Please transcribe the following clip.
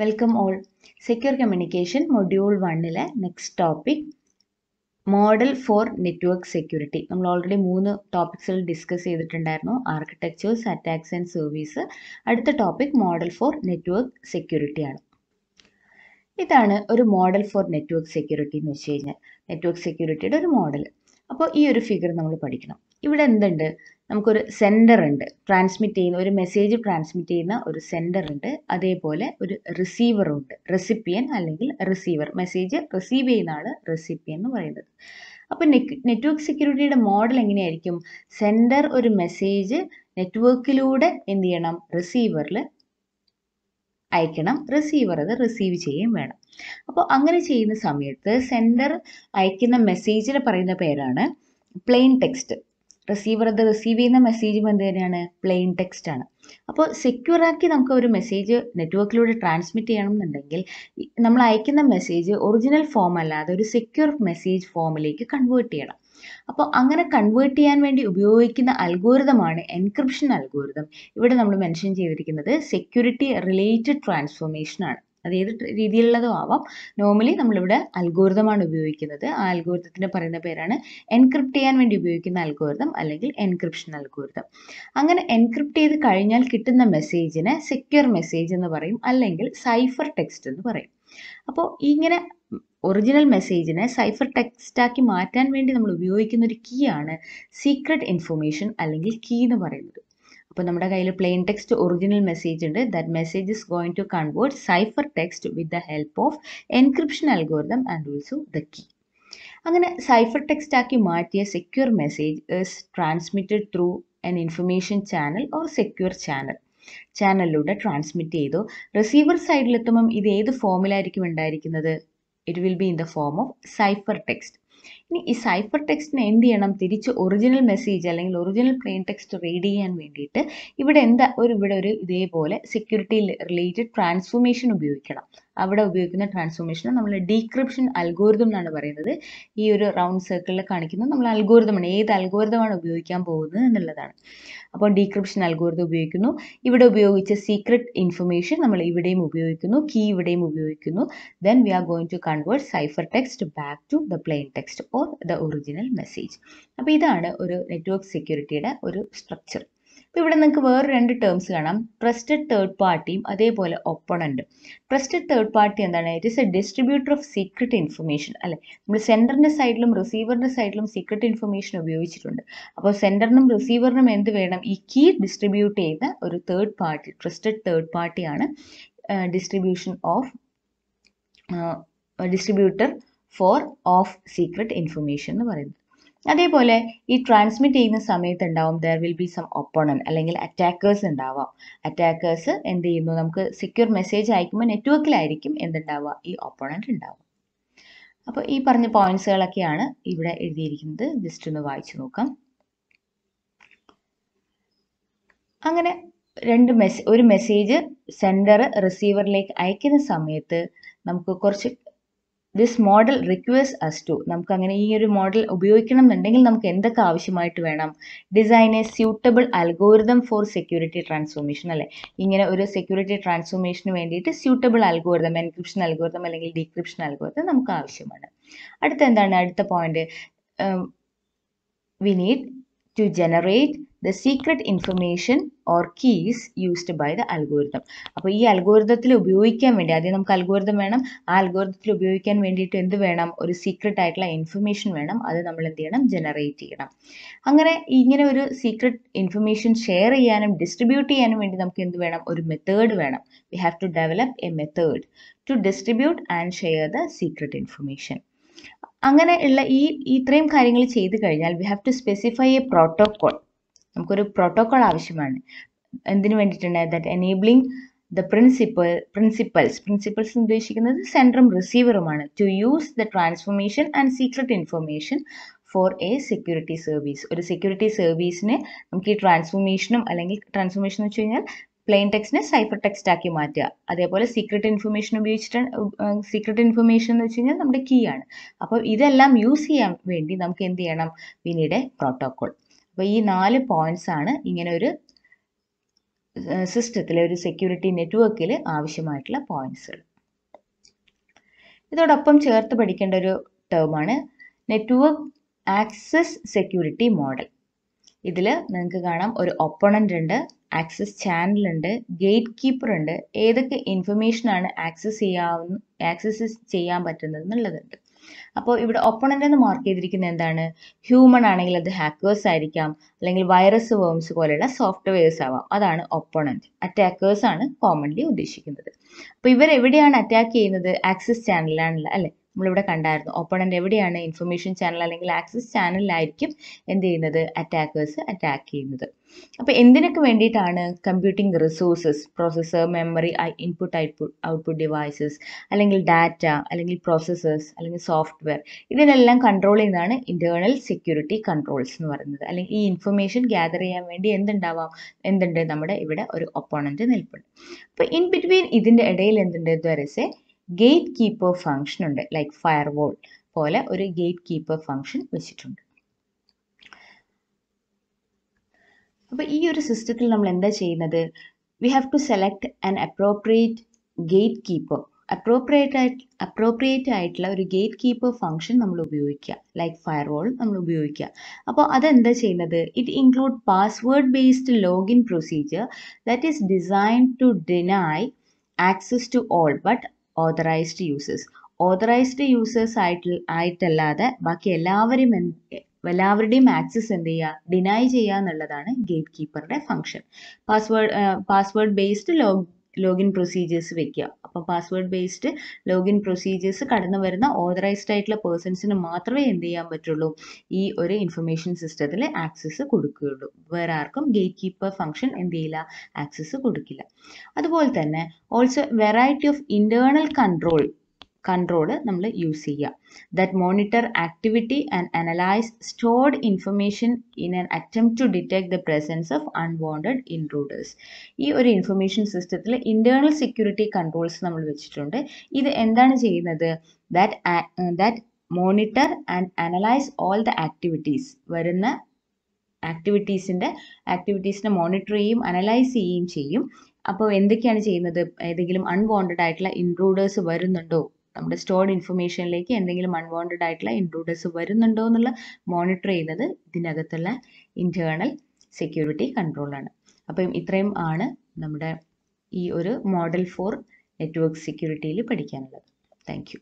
Welcome all secure communication module വണ്ണിലെ next topic model for network security നമ്മൾ already മൂന്ന് ടോപ്പിക്സിൽ ഡിസ്കസ് ചെയ്തിട്ടുണ്ടായിരുന്നു. ആർക്കിടെക്ചേഴ്സ് അറ്റാക്സ് ആൻഡ് സർവീസ് അടുത്ത topic model for network security ആണ്. ഇതാണ് ഒരു മോഡൽ ഫോർ നെറ്റ്വർക്ക് സെക്യൂരിറ്റി എന്ന് വെച്ച് കഴിഞ്ഞാൽ. നെറ്റ്വർക്ക് സെക്യൂരിറ്റിയുടെ ഒരു മോഡൽ അപ്പോൾ ഈ ഒരു ഫിഗർ നമ്മൾ പഠിക്കണം. ഇവിടെ എന്തുണ്ട്? നമുക്കൊരു സെൻഡർ ഉണ്ട്. ട്രാൻസ്മിറ്റ് ചെയ്യുന്ന ഒരു മെസ്സേജ് ട്രാൻസ്മിറ്റ് ചെയ്യുന്ന ഒരു സെൻഡർ ഉണ്ട്. അതേപോലെ ഒരു റിസീവറും ഉണ്ട്. റെസിപ്പിയൻ അല്ലെങ്കിൽ റിസീവർ മെസ്സേജ് റിസീവ് ചെയ്യുന്ന ആൾ റെസിപ്പിയൻ എന്ന് പറയുന്നത്. അപ്പോൾ നെറ്റ്വർക്ക് സെക്യൂരിറ്റിയുടെ മോഡൽ എങ്ങനെയായിരിക്കും? സെൻഡർ ഒരു മെസ്സേജ് നെറ്റ്വർക്കിലൂടെ എന്ത് ചെയ്യണം? റിസീവറിൽ അയക്കണം. റിസീവർ അത് റിസീവ് ചെയ്യുകയും വേണം. അപ്പോൾ അങ്ങനെ ചെയ്യുന്ന സമയത്ത് സെൻഡർ അയക്കുന്ന മെസ്സേജിന് പറയുന്ന പേരാണ് പ്ലെയിൻ ടെക്സ്റ്റ് റിസീവർ അത് റിസീവ് ചെയ്യുന്ന മെസ്സേജും എന്ത് തന്നെയാണ്? പ്ലെയിൻ ടെക്സ്റ്റ് ആണ്. അപ്പോൾ സെക്യൂർ ആക്കി നമുക്ക് ഒരു മെസ്സേജ് നെറ്റ്വർക്കിലൂടെ ട്രാൻസ്മിറ്റ് ചെയ്യണം എന്നുണ്ടെങ്കിൽ നമ്മൾ അയക്കുന്ന മെസ്സേജ് ഒറിജിനൽ ഫോം അല്ലാതെ ഒരു സെക്യൂർ മെസ്സേജ് ഫോമിലേക്ക് കൺവേർട്ട് ചെയ്യണം. അപ്പോൾ അങ്ങനെ കൺവേർട്ട് ചെയ്യാൻ വേണ്ടി ഉപയോഗിക്കുന്ന അൽഗോരിതമാണ് എൻക്രിപ്ഷൻ അൽഗോരിതം ഇവിടെ നമ്മൾ മെൻഷൻ ചെയ്തിരിക്കുന്നത് സെക്യൂരിറ്റി റിലേറ്റഡ് ട്രാൻസ്ഫോർമേഷൻ ആണ്. അത് ഏത് രീതിയിലുള്ളതും ആവാം. നോർമലി നമ്മളിവിടെ അൽഗോരിതമാണ് ഉപയോഗിക്കുന്നത്. ആ അൽഗോരിതത്തിന് പറയുന്ന പേരാണ് എൻക്രിപ്റ്റ് ചെയ്യാൻ വേണ്ടി ഉപയോഗിക്കുന്ന അൽഗോരിതം അല്ലെങ്കിൽ എൻക്രിപ്ഷൻ അൽഗോരിതം അങ്ങനെ എൻക്രിപ്റ്റ് ചെയ്ത് കഴിഞ്ഞാൽ കിട്ടുന്ന മെസ്സേജിനെ സെക്യൂർ മെസ്സേജ് എന്ന് പറയും. അല്ലെങ്കിൽ സൈഫർ ടെക്സ്റ്റ് എന്ന് പറയും. അപ്പോൾ ഇങ്ങനെ ഒറിജിനൽ മെസ്സേജിനെ സൈഫർ ടെക്സ്റ്റാക്കി മാറ്റാൻ വേണ്ടി നമ്മൾ ഉപയോഗിക്കുന്ന ഒരു കീ ആണ് സീക്രട്ട് ഇൻഫർമേഷൻ അല്ലെങ്കിൽ കീ എന്ന് പറയുന്നത്. അപ്പോൾ നമ്മുടെ കയ്യിൽ പ്ലെയിൻ ടെക്സ്റ്റ് ഒറിജിനൽ മെസ്സേജ് ഉണ്ട്. That message is going to convert cipher text with the help of encryption algorithm and also the key അങ്ങനെ സൈഫർ ടെക്സ്റ്റ് ആക്കി മാറ്റിയ secure message is transmitted through an information channel or secure channel ചാനലിലൂടെ transmit ചെയ്തു. Receiver സൈഡിലെത്തുമ്പം ഇത് ഏത് ഫോമിലായിരിക്കും ഉണ്ടായിരിക്കുന്നത്? It will be in the form of cipher text ഇനി ഈ സൈഫർ ടെക്സ്റ്റിനെ എന്ത് ചെയ്യണം? തിരിച്ച് ഒറിജിനൽ മെസ്സേജ് അല്ലെങ്കിൽ ഒറിജിനൽ പ്ലെയിൻ ടെക്സ്റ്റ് റീഡ് ചെയ്യാൻ വേണ്ടിയിട്ട് ഇവിടെ എന്താ? ഒരു ഇവിടെ ഒരു ഇതേപോലെ സെക്യൂരിറ്റി റിലേറ്റഡ് ട്രാൻസ്ഫോർമേഷൻ ഉപയോഗിക്കണം. അവിടെ ഉപയോഗിക്കുന്ന ട്രാൻസ്ഫോർമേഷനെ നമ്മൾ ഡീക്രിപ്ഷൻ അൽഗോരിതം എന്നാണ് പറയുന്നത്. ഈ ഒരു റൗണ്ട് സർക്കിളിൽ കാണിക്കുന്നത് നമ്മൾ അൽഗോരിതമാണ് ഏത് അൽഗോരിതമാണ് ഉപയോഗിക്കാൻ പോകുന്നത് എന്നുള്ളതാണ്. അപ്പോൾ ഡീക്രിപ്ഷൻ അൽഗോരിതം ഉപയോഗിക്കുന്നു. ഇവിടെ ഉപയോഗിച്ച സീക്രട്ട് ഇൻഫർമേഷൻ നമ്മൾ ഇവിടെയും ഉപയോഗിക്കുന്നു കീ ഇവിടെയും ഉപയോഗിക്കുന്നു. Then we are going to convert cipher text back to the plain text or the original message അപ്പോൾ ഇതാണ് ഒരു നെറ്റ്വർക്ക് സെക്യൂരിറ്റിയുടെ ഒരു സ്ട്രക്ചർ ഇവിടെ നിങ്ങൾക്ക് വേറെ രണ്ട് ടേംസ് കാണാം. ട്രസ്റ്റഡ് തേർഡ് പാർട്ടിയും അതേപോലെ ഒപ്പണന്റും ട്രസ്റ്റഡ് തേർഡ് പാർട്ടി എന്താണ്? It is a distributor of secret information അല്ലെ? നമ്മൾ സെൻഡറിന്റെ സൈഡിലും റിസീവറിന്റെ സൈഡിലും സീക്രട്ട് ഇൻഫർമേഷൻ ഉപയോഗിച്ചിട്ടുണ്ട്. അപ്പോൾ സെൻഡറിനും റിസീവറിനും എന്ത് വേണം? ഈ കീ ഡിസ്ട്രിബ്യൂട്ട് ചെയ്യുന്ന ഒരു തേർഡ് പാർട്ടി ട്രസ്റ്റഡ് തേർഡ് പാർട്ടിയാണ് distribution of distributor for of secret information എന്ന് പറയുന്നത്. അതേപോലെ ഈ ട്രാൻസ്മിറ്റ് ചെയ്യുന്ന സമയത്ത് ഉണ്ടാവും there will be some opponent അല്ലെങ്കിൽ അറ്റാക്കേഴ്സ് ഉണ്ടാവാം. അറ്റാക്കേഴ്സ് എന്ത് ചെയ്യുന്നു? നമുക്ക് സെക്യൂർ മെസ്സേജ് അയക്കുമ്പോൾ നെറ്റ്വർക്കിലായിരിക്കും എന്തുണ്ടാവുക? ഈ ഒപ്പോണന്റ് ഉണ്ടാവുക. അപ്പോൾ ഈ പറഞ്ഞ പോയിന്റ്സുകളൊക്കെയാണ് ഇവിടെ എഴുതിയിരിക്കുന്നത്. ജസ്റ്റ് ഒന്ന് വായിച്ചു നോക്കാം. അങ്ങനെ രണ്ട് മെസ് ഒരു മെസ്സേജ് സെൻഡർ റിസീവറിലേക്ക് അയക്കുന്ന സമയത്ത് നമുക്ക് കുറച്ച് this model request as to നമുക്ക് അങ്ങനെ ഈ ഒരു മോഡൽ ഉപയോഗിക്കണം എന്നുണ്ടെങ്കിൽ നമുക്ക് എന്തൊക്കെ ആവശ്യമായിട്ട് വേണം? Design a suitable algorithm for security transformation അല്ലേ? ഇങ്ങനെ ഒരു സെക്യൂരിറ്റി ട്രാൻസ്ഫോർമേഷന് വേണ്ടിയിട്ട് സ്യൂട്ടബിൾ അൽഗോരിതം എൻക്രിപ്ഷൻ അൽഗോരിതം അല്ലെങ്കിൽ ഡീക്രിപ്ഷൻ അൽഗോരിതം നമുക്ക് ആവശ്യമാണ്. അടുത്ത എന്താണ്? അടുത്ത point we need to generate the secret information or keys used by the algorithm അപ്പോൾ ഈ അൽഗോരിതത്തിൽ ഉപയോഗിക്കാൻ വേണ്ടി ആദ്യം നമുക്ക് അൽഗോരിതം വേണം. ആ അൽഗോരിതത്തിൽ ഉപയോഗിക്കാൻ വേണ്ടിയിട്ട് എന്ത് വേണം? ഒരു സീക്രട്ട് ആയിട്ടുള്ള ഇൻഫർമേഷൻ വേണം. അത് നമ്മൾ എന്ത് ചെയ്യണം? ജനറേറ്റ് ചെയ്യണം. അങ്ങനെ ഇങ്ങനെ ഒരു സീക്രട്ട് ഇൻഫർമേഷൻ ഷെയർ ചെയ്യാനും ഡിസ്ട്രിബ്യൂട്ട് ചെയ്യാനും വേണ്ടി നമുക്ക് എന്ത് വേണം? ഒരു മെത്തേഡ് വേണം. We have to develop a method to distribute and share the secret information അങ്ങനെ ഉള്ള ഈ ഇത്രയും കാര്യങ്ങൾ ചെയ്തു കഴിഞ്ഞാൽ we have to specify a protocol നമുക്കൊരു പ്രോട്ടോകോൾ ആവശ്യമാണ്. എന്തിനു വേണ്ടിയിട്ടുണ്ട് that enabling the principal principals principals ഉദ്ദേശിക്കുന്നത് സെൻട്രും റിസീവറുമാണ് to use the transformation and secret information for a security service ഒരു സെക്യൂരിറ്റി സർവീസിനെ നമുക്ക് ഈ ട്രാൻസ്ഫോർമേഷനും അല്ലെങ്കിൽ ട്രാൻസ്ഫോർമേഷൻ എന്ന് വെച്ച് കഴിഞ്ഞാൽ പ്ലെയിൻ ടെക്സ്റ്റിനെ സൈഫർ ടെക്സ്റ്റ് ആക്കി മാറ്റുക. അതേപോലെ സീക്രട്ട് ഇൻഫർമേഷൻ ഉപയോഗിച്ചിട്ട് സീക്രട്ട് ഇൻഫർമേഷൻ എന്ന് വെച്ച് കഴിഞ്ഞാൽ നമ്മുടെ കീ ആണ്. അപ്പോൾ ഇതെല്ലാം യൂസ് ചെയ്യാൻ വേണ്ടി നമുക്ക് എന്ത് ചെയ്യണം? പിന്നീട് പ്രോട്ടോകോൾ അപ്പോൾ ഈ നാല് പോയിന്റ്സ് ആണ് ഇങ്ങനെ ഒരു സിസ്റ്റത്തിൽ ഒരു സെക്യൂരിറ്റി നെറ്റ്വർക്കിൽ ആവശ്യമായിട്ടുള്ള പോയിന്റ്സുകൾ ഇതോടൊപ്പം ചേർത്ത് പഠിക്കേണ്ട ഒരു ടേമാണ് നെറ്റ്വർക്ക് ആക്സസ് സെക്യൂരിറ്റി മോഡൽ ഇതിൽ നിങ്ങൾക്ക് കാണാം ഒരു ഒപ്പണന്റ് ഉണ്ട് ആക്സസ് ചാനൽ ഉണ്ട് ഗേറ്റ് കീപ്പർ ഉണ്ട് ഏതൊക്കെ ഇൻഫർമേഷനാണ് ആക്സസ് ചെയ്യാവുന്ന ആക്സസ് ചെയ്യാൻ പറ്റുന്നത് എന്നുള്ളതുണ്ട് അപ്പോൾ ഇവിടെ ഒപ്പണന്റ് എന്ന് മാർക്ക് ചെയ്തിരിക്കുന്ന എന്താണ്? ഹ്യൂമൺ ആണെങ്കിൽ അത് ഹാക്കേഴ്സ് ആയിരിക്കാം. അല്ലെങ്കിൽ വൈറസ് വേംസ് പോലെയുള്ള സോഫ്റ്റ്വെയർസ് ആവാം. അതാണ് ഒപ്പണന്റ് അറ്റാക്കേഴ്സ് ആണ് കോമൺലി ഉദ്ദേശിക്കുന്നത്. അപ്പോൾ ഇവർ എവിടെയാണ് അറ്റാക്ക് ചെയ്യുന്നത് ആക്സസ് ചാനലിലാണല്ലോ അല്ലേ? നമ്മളിവിടെ കണ്ടായിരുന്നു. ഓപ്പണന്റ് എവിടെയാണ് ഇൻഫർമേഷൻ ചാനൽ അല്ലെങ്കിൽ ആക്സസ് ചാനലിലായിരിക്കും എന്ത് ചെയ്യുന്നത്? അറ്റാക്കേഴ്സ് അറ്റാക്ക് ചെയ്യുന്നത്. അപ്പോൾ എന്തിനൊക്കെ വേണ്ടിയിട്ടാണ് computing resources processor memory input output output devices അല്ലെങ്കിൽ ഡാറ്റ അല്ലെങ്കിൽ പ്രോസസ്സേഴ്സ് അല്ലെങ്കിൽ സോഫ്റ്റ്വെയർ ഇതിനെല്ലാം കൺട്രോൾ ചെയ്യുന്നതാണ് ഇന്റേർണൽ സെക്യൂരിറ്റി കൺട്രോൾസ് എന്ന് പറയുന്നത്. അല്ലെങ്കിൽ ഈ ഇൻഫർമേഷൻ ഗ്യാദർ ചെയ്യാൻ വേണ്ടി എന്തുണ്ടാവാം? എന്തുണ്ട്? നമ്മുടെ ഇവിടെ ഒരു ഒപ്പോണന്റ് നിൽപ്പുണ്ട്. അപ്പോൾ ഇൻ ബിറ്റ്വീൻ ഇതിന്റെ ഇടയിൽ എന്തുണ്ട്? എ ഗേറ്റ് കീപ്പർ ഫംഗ്ഷൻ ഉണ്ട്. ലൈക്ക് ഫയർ വോൾ പോലെ ഒരു ഗേറ്റ് കീപ്പർ ഫംഗ്ഷൻ വെച്ചിട്ടുണ്ട്. അപ്പോൾ ഈ ഒരു സിസ്റ്റത്തിൽ നമ്മൾ എന്താ ചെയ്യുന്നത്? We have to select an appropriate gate keeper appropriate ആയിട്ട് അപ്രോപ്രിയേറ്റ് ആയിട്ടുള്ള ഒരു ഗേറ്റ് കീപ്പർ ഫംഗ്ഷൻ നമ്മൾ ഉപയോഗിക്കുക. ലൈക്ക് ഫയർ വോൾ നമ്മൾ ഉപയോഗിക്കുക. അപ്പോൾ അതെന്താ ചെയ്യുന്നത്? It include password based login procedure that is design to deny access to all but authorized users authorized users ആയിട്ട് ആയിട്ടല്ലാതെ ബാക്കി എല്ലാവരും എല്ലാവരുടെയും ആക്സസ് എന്ത് ചെയ്യുക ഡിനൈ ചെയ്യുക എന്നുള്ളതാണ് gate കീപ്പറുടെ function password password based log login procedures വെക്കുക അപ്പോൾ പാസ്വേഡ് ബേസ്ഡ് ലോഗിൻ പ്രൊസീജിയേഴ്സ് കടന്നു വരുന്ന ഓതറൈസ്ഡ് ആയിട്ടുള്ള പേഴ്സൺസിന് മാത്രമേ എന്ത് ചെയ്യാൻ പറ്റുള്ളൂ? ഈ ഒരു ഇൻഫർമേഷൻ സിസ്റ്റത്തിൽ ആക്സസ് കൊടുക്കുകയുള്ളൂ. വേറെ ആർക്കും ഗേറ്റ് കീപ്പർ ഫംഗ്ഷൻ എന്ത് ചെയ്യില്ല? ആക്സസ് കൊടുക്കില്ല. അതുപോലെ തന്നെ also variety of internal control control നമ്മൾ യൂസ് ചെയ്യുക that monitor activity and analyze stored information in an attempt to detect the presence of unwanted intruders ഈ ഒരു ഇൻഫർമേഷൻ സിസ്റ്റത്തിൽ ഇന്റേർണൽ സെക്യൂരിറ്റി കൺട്രോൾസ് നമ്മൾ വെച്ചിട്ടുണ്ട്. ഇത് എന്താണ് ചെയ്യുന്നത്? That that monitor and analyze all the activities വരുന്ന ആക്ടിവിറ്റീസിന്റെ ആക്ടിവിറ്റീസിനെ മോണിറ്റർ ചെയ്യും അനലൈസ് ചെയ്യുകയും ചെയ്യും. അപ്പോൾ എന്തൊക്കെയാണ് ചെയ്യുന്നത്? ഏതെങ്കിലും അൺവാണ്ടഡ് ആയിട്ടുള്ള ഇൻട്രൂഡേഴ്സ് വരുന്നുണ്ടോ? നമ്മുടെ സ്റ്റോർഡ് ഇൻഫർമേഷനിലേക്ക് എന്തെങ്കിലും അൺവാണ്ടഡ് ആയിട്ടുള്ള ഇൻട്രൂഡേഴ്സ് വരുന്നുണ്ടോ എന്നുള്ള മോണിറ്റർ ചെയ്യുന്നത് ഇതിനകത്തുള്ള ഇന്റേർണൽ സെക്യൂരിറ്റി കൺട്രോളാണ് അപ്പം ഇത്രയും ആണ് നമ്മുടെ ഈ ഒരു മോഡൽ ഫോർ നെറ്റ്വർക്ക് സെക്യൂരിറ്റിയിൽ പഠിക്കാനുള്ളത്. താങ്ക്